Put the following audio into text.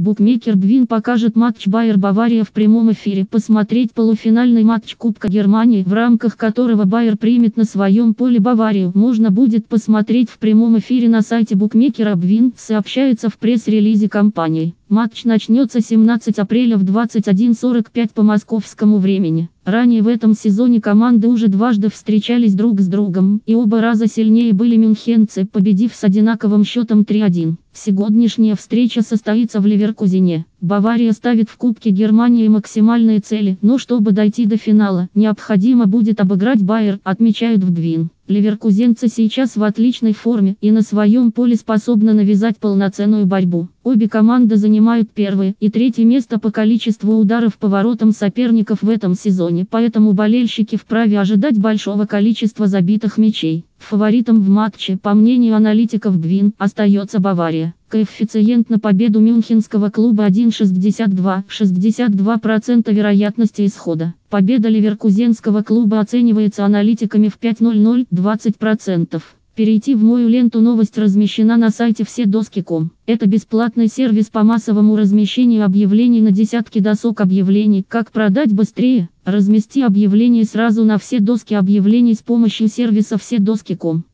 Букмекер Бвин покажет матч Байер-Бавария в прямом эфире. Посмотреть полуфинальный матч Кубка Германии, в рамках которого Байер примет на своем поле Баварию, можно будет посмотреть в прямом эфире на сайте букмекера Бвин, сообщается в пресс-релизе компании. Матч начнется 17 апреля в 21.45 по московскому времени. Ранее в этом сезоне команды уже дважды встречались друг с другом, и оба раза сильнее были мюнхенцы, победив с одинаковым счетом 3-1. Сегодняшняя встреча состоится в Ливеркузине. Бавария ставит в Кубке Германии максимальные цели, но чтобы дойти до финала, необходимо будет обыграть Байер, отмечают в Двин. Ливеркузенцы сейчас в отличной форме и на своем поле способны навязать полноценную борьбу. Обе команды занимают первое и третье место по количеству ударов по воротам соперников в этом сезоне, поэтому болельщики вправе ожидать большого количества забитых мячей. Фаворитом в матче, по мнению аналитиков Двин, остается Бавария. Коэффициент на победу мюнхенского клуба 1,62, 62% вероятности исхода. Победа ливеркузенского клуба оценивается аналитиками в 5.00, 20%. Перейти в мою ленту новость размещена на сайте вседоски.ком. Это бесплатный сервис по массовому размещению объявлений на десятки досок объявлений. Как продать быстрее? Размести объявление сразу на все доски объявлений с помощью сервиса вседоски.ком.